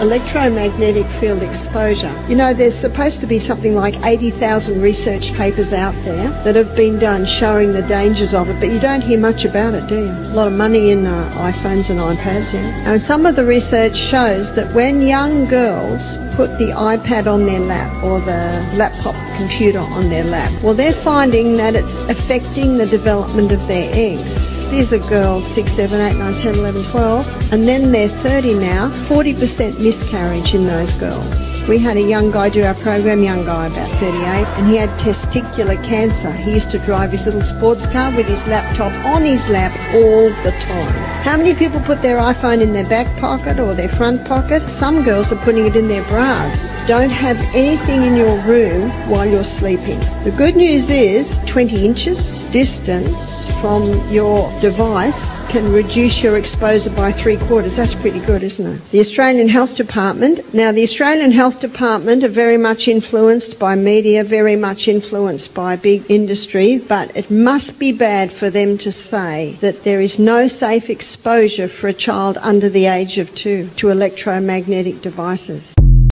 electromagnetic field exposure. You know, there's supposed to be something like 80,000 research papers out there that have been done showing the dangers of it, but you don't hear much about it, do you? A lot of money in uh, iPhones and iPads, yeah. And some of the research shows that when young girls put the iPad on their lap or the laptop computer on their lap, well, they're finding that it's affecting the development of their eggs. These are girls 6, 7, 8, 9, 10, 11, 12, and then they're 30 now, 40% miscarriage in those girls. We had a young guy do our program, young guy about 38, and he had testicular cancer. He used to drive his little sports car with his laptop on his lap all the time. How many people put their iPhone in their back pocket or their front pocket? Some girls are putting it in their bras. Don't have anything in your room while you're sleeping. The good news is 20 inches distance from your device can reduce your exposure by three quarters. That's pretty good, isn't it? The Australian Health Department. Now, the Australian Health Department are very much influenced by media, very much influenced by big industry, but it must be bad for them to say that there is no safe exposure for a child under the age of two to electromagnetic devices.